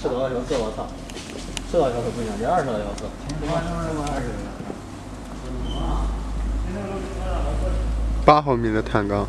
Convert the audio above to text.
十多个小时，我操！十多个小时不行，得二十个小时。八毫米的碳钢。